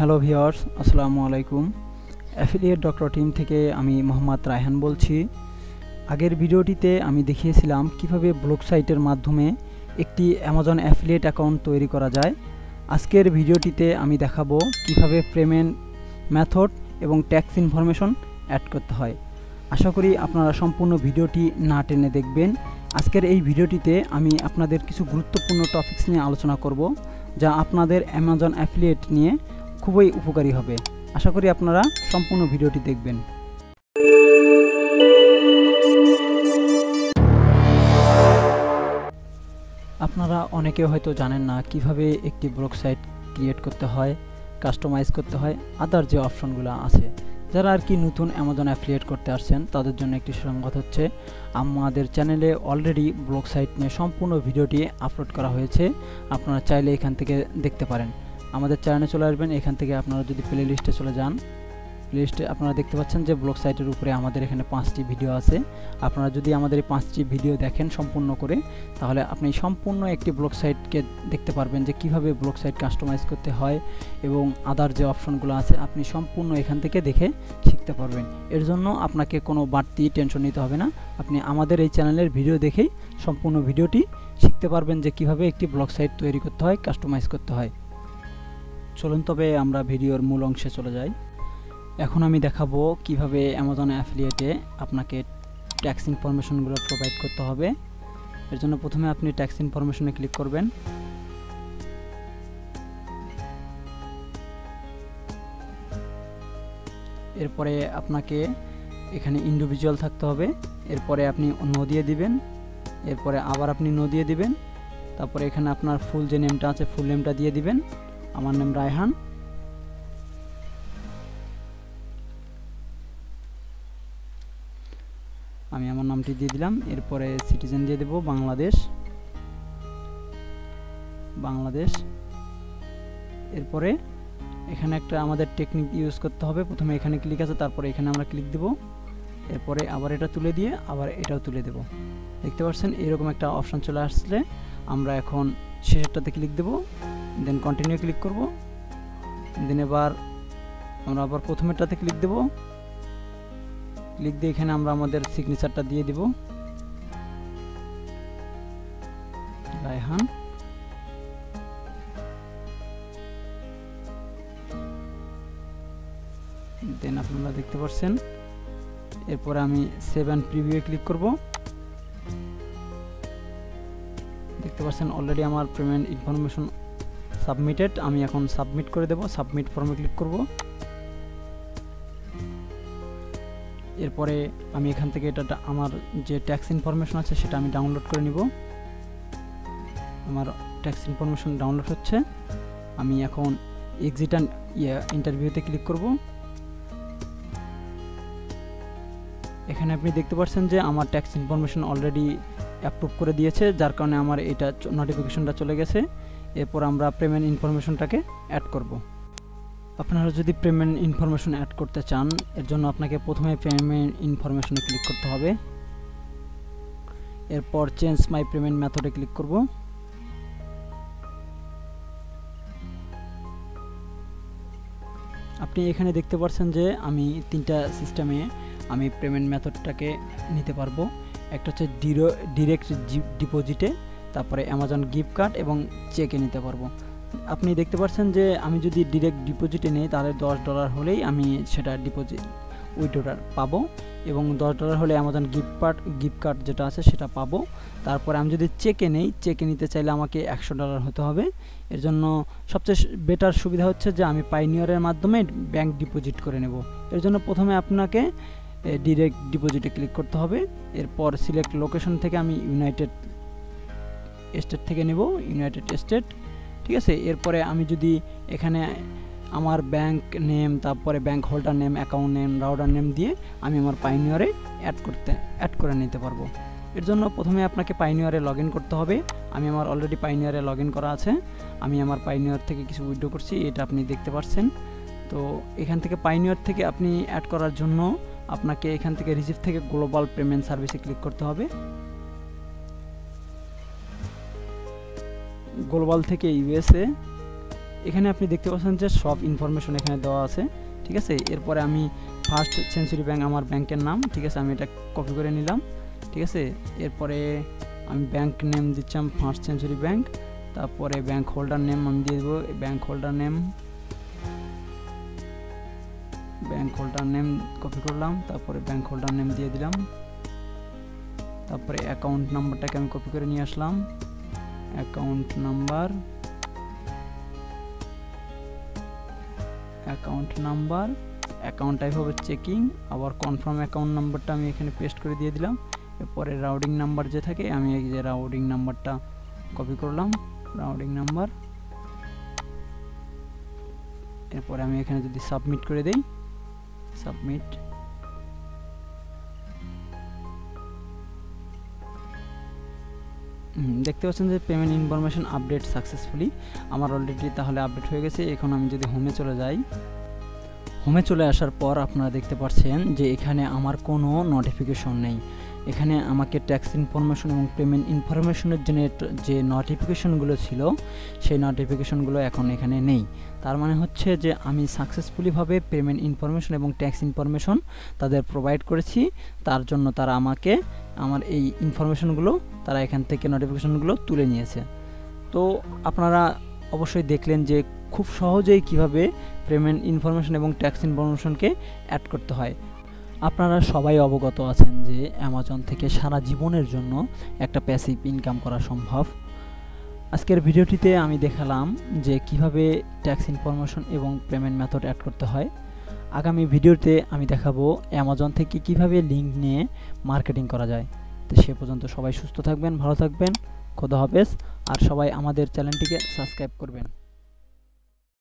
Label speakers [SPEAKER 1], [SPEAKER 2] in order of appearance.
[SPEAKER 1] Hello viewers আসসালামু আলাইকুম। Affiliate doctor team থেকে আমি মোহাম্মদ রায়হান বলছি। আগের ভিডিওটিতে আমি দেখিয়েছিলাম কীভাবে ব্লগ সাইটের মাধ্যমে একটি অ্যামাজন অ্যাফিলিয়েট অ্যাকাউন্ট তৈরি করা যায়। আজকের ভিডিওটিতে আমি দেখাবো কীভাবে পেমেন্ট মেথড এবং ট্যাক্স ইনফরমেশন অ্যাড করতে হয়। আশা করি আপনারা সম্পূর্ণ ভিডিওটি না টেনে দেখবেন। আজকের এই ভিডিওটিতে আমি আপনাদের কিছু গুরুত্বপূর্ণ টপিকস নিয়ে আলোচনা করব, যা আপনাদের অ্যামাজন অ্যাফিলিয়েট নিয়ে খুবই উপকারী হবে। আশা করি আপনারা সম্পূর্ণ ভিডিওটি দেখবেন। আপনারা অনেকে হয়তো জানেন না কীভাবে একটি ব্লগ সাইট ক্রিয়েট করতে হয়, কাস্টমাইজ করতে হয়, আদার যে অপশনগুলো আছে। যারা আর কি নতুন অ্যামাজন অ্যাফিলিয়েট করতে আসছেন, তাদের জন্য একটি সংবাদ হচ্ছে, আমাদের চ্যানেলে অলরেডি ব্লগ সাইট নিয়ে সম্পূর্ণ ভিডিওটি আপলোড করা হয়েছে। আপনারা চাইলে এখান থেকে দেখতে পারেন। আমাদের চ্যানেলে চলে আসবেন। এখান থেকে আপনারা যদি প্লে লিস্টে চলে যান প্লে লিস্টে আপনারা দেখতে পাচ্ছেন যে ব্লগ সাইটের উপরে আমাদের এখানে পাঁচটি ভিডিও আছে। আপনারা যদি আমাদের এই পাঁচটি ভিডিও দেখেন সম্পূর্ণ করে, তাহলে আপনি সম্পূর্ণ একটি ব্লগ সাইটকে দেখতে পারবেন যে কীভাবে ব্লগ সাইট কাস্টমাইজ করতে হয় এবং আদার যে অপশনগুলো আছে, আপনি সম্পূর্ণ এখান থেকে দেখে শিখতে পারবেন। এর জন্য আপনাকে কোনো বাড়তি টেনশন নিতে হবে না। আপনি আমাদের এই চ্যানেলের ভিডিও দেখেই সম্পূর্ণ ভিডিওটি শিখতে পারবেন যে কীভাবে একটি ব্লগ সাইট তৈরি করতে হয় কাস্টমাইজ করতে হয়। চলুন তবে আমরা ভিডিওর মূল অংশে চলে যাই। এখন আমি দেখাবো কীভাবে অ্যামাজন অ্যাফিলিয়েটে আপনাকে ট্যাক্স ইনফরমেশনগুলো প্রোভাইড করতে হবে। এর জন্য প্রথমে আপনি ট্যাক্স ইনফরমেশনে ক্লিক করবেন। এরপরে আপনাকে এখানে ইন্ডিভিজুয়াল থাকতে হবে। এরপরে আপনি নো দিয়ে দিবেন। এরপরে আবার আপনি নো দিয়ে দিবেন। তারপরে এখানে আপনার ফুল যে নেমটা আছে ফুল নেমটা দিয়ে দিবেন। আমার নাম রায়হান। আমি আমার নামটি দিয়ে দিলাম, এরপরে সিটিজেন দিয়ে দেব বাংলাদেশ। বাংলাদেশ। এরপরে এখানে একটা আমাদের টেকনিক ইউজ করতে হবে। প্রথমে এখানে ক্লিক আছে, তারপরে এখানে আমরা ক্লিক দেব। এরপরে আবার এটা তুলে দিয়ে আবার এটাও তুলে দেব। দেখতে পাচ্ছেন? এরকম একটা অপশান চলে আসলে আমরা এখন শেষেরটাতে ক্লিক দেব। দেন কন্টিনিউ ক্লিক করব। দেন এবার আমরা আবার প্রথমেরটাতে ক্লিক দেব। ক্লিক দিয়ে এখানে আমরা আমাদের সিগনেচারটা দিয়ে দিব। রায়হান। দেন আপনারা দেখতে পাচ্ছেন, এরপরে আমি সেভেন প্রিভিউ ক্লিক করব। দেখতে পাচ্ছেন অলরেডি আমার পেমেন্ট ইনফরমেশন সাবমিটেড আমি এখন সাবমিট করে দেব সাবমিট ফর্মে ক্লিক করব। এরপরে আমি এখান থেকে এটা আমার যে ট্যাক্স ইনফরমেশন আছে সেটা আমি ডাউনলোড করে নিব। আমার ট্যাক্স ইনফরমেশন ডাউনলোড হচ্ছে। আমি এখন এক্সিট অ্যান্ড ইন্টারভিউতে ক্লিক করব। এখানে আপনি দেখতে পাচ্ছেন যে আমার ট্যাক্স ইনফরমেশন অলরেডি অ্যাপ্রুভ করে দিয়েছে, যার কারণে আমার এটা নোটিফিকেশনটা চলে গেছে। এরপর আমরা পেমেন্ট ইনফরমেশনটাকে অ্যাড করব। আপনারা যদি পেমেন্ট ইনফরমেশন অ্যাড করতে চান, এর জন্য আপনাকে প্রথমে পেমেন্ট ইনফরমেশনে ক্লিক করতে হবে। এরপর চেঞ্জ মাই পেমেন্ট মেথডে ক্লিক করব। আপনি এখানে দেখতে পাচ্ছেন যে আমি তিনটা সিস্টেমে আমি পেমেন্ট মেথডটাকে নিতে পারব। একটা হচ্ছে ডিরো ডিরেক্ট ডিপোজিটে তারপরে অ্যামাজন গিফট কার্ড এবং চেকে নিতে পারব। আপনি দেখতে পাচ্ছেন যে আমি যদি ডিরেক্ট ডিপোজিটে নিই, তাহলে দশ ডলার হলেই আমি সেটা ডিপোজিট উইড্রোটা পাবো এবং দশ ডলার হলে Amazon gift card gift card যেটা আছে সেটা পাবো। তারপরে আমি যদি চেকে নেই চেকে নিতে চাইলে আমাকে একশো ডলার হতে হবে। এর জন্য সবচেয়ে বেটার সুবিধা হচ্ছে যে আমি পাইনিয়রের মাধ্যমে ব্যাংক ডিপোজিট করে নেব। এর জন্য প্রথমে আপনাকে ডিরেক্ট ডিপোজিটে ক্লিক করতে হবে। এরপর সিলেক্ট লোকেশন থেকে আমি ইউনাইটেড স্টেট থেকে নেব ইউনাইটেড স্টেট ঠিক আছে? এরপরে আমি যদি এখানে আমার ব্যাংক নেম তারপরে bank holder name account name রাউডার name দিয়ে আমি আমার পাইনিয়রে অ্যাড করতে অ্যাড করে নিতে পারব। এর জন্য প্রথমে আপনাকে পাইনিয়রে লগ করতে হবে। আমি আমার অলরেডি পাইনিয়রে লগ করা আছে। আমি আমার পাইনিয়র থেকে কিছু উইড্রো করছি, এটা আপনি দেখতে পাচ্ছেন তো এখান থেকে পাইনিয়র থেকে আপনি অ্যাড করার জন্য আপনাকে এখান থেকে রিসিভ থেকে গ্লোবাল পেমেন্ট সার্ভিসে ক্লিক করতে হবে। গ্লোবাল থেকে ইউএসএ। এখানে আপনি দেখতে পাচ্ছেন যে সব ইনফরমেশন এখানে দেওয়া আছে, ঠিক আছে? এরপরে আমি ফার্স্ট সেঞ্চুরি ব্যাংক আমার ব্যাংকের নাম, ঠিক আছে? আমি এটা কপি করে নিলাম, ঠিক আছে? এরপরে আমি ব্যাংক নেম দিচ্ছিলাম ফার্স্ট সেঞ্চুরি ব্যাংক তারপরে ব্যাংক হোল্ডার নেম আমি দিয়ে দেবো bank holder name bank holder name copy করলাম, তারপরে ব্যাংক হোল্ডার নেম দিয়ে দিলাম, তারপরে অ্যাকাউন্ট নাম্বারটাকে আমি কপি করে নিয়ে আসলাম। Account number account number, account type হবে চেকিং আবার কনফার্ম অ্যাকাউন্ট নাম্বারটা আমি এখানে পেস্ট করে দিয়ে দিলাম। এরপরে রাউডিং নাম্বার যে থাকে, আমি এই যে রাউডিং নাম্বারটা কপি করলাম রাউডিং নাম্বার। এরপরে আমি এখানে যদি সাবমিট করে দেই সাবমিট দেখতে পাচ্ছেন যে পেমেন্ট ইনফরমেশন আপডেট সাকসেসফুলি আমার অলরেডি তাহলে আপডেট হয়ে গেছে। এখন আমি যদি হোমে চলে যাই হোমে চলে আসার পর আপনারা দেখতে পাচ্ছেন যে এখানে আমার কোনো নোটিফিকেশন নেই। এখানে আমাকে ট্যাক্স ইনফরমেশন এবং পেমেন্ট ইনফরমেশনের জন্য যে নোটিফিকেশনগুলো ছিল, সেই নোটিফিকেশনগুলো এখন এখানে নেই। তার মানে হচ্ছে যে আমি সাকসেসফুলিভাবে পেমেন্ট ইনফরমেশন এবং ট্যাক্স ইনফরমেশন তাদের প্রোভাইড করেছি। তার জন্য তারা আমাকে, আমার এই ইনফরমেশনগুলো তারা এখান থেকে নোটিফিকেশনগুলো তুলে নিয়েছে। তো আপনারা অবশ্যই দেখলেন যে খুব সহজেই কীভাবে পেমেন্ট ইনফরমেশন এবং ট্যাক্স ইনফরমেশনকে অ্যাড করতে হয়। আপনারা সবাই অবগত আছেন যে অ্যামাজন থেকে সারা জীবনের জন্য একটা প্যাসিভ ইনকাম করা সম্ভব। আজকের ভিডিওটিতে আমি দেখালাম যে কীভাবে ট্যাক্স ইনফরমেশন এবং পেমেন্ট মেথড অ্যাড করতে হয়। আগামী ভিডিওতে আমি দেখাবো অ্যামাজন থেকে কীভাবে লিঙ্ক নিয়ে মার্কেটিং করা যায়। তো সে পর্যন্ত সবাই সুস্থ থাকবেন, ভালো থাকবেন, খোদা হাফেজ, আর সবাই আমাদের চ্যানেলটিকে সাবস্ক্রাইব করবেন।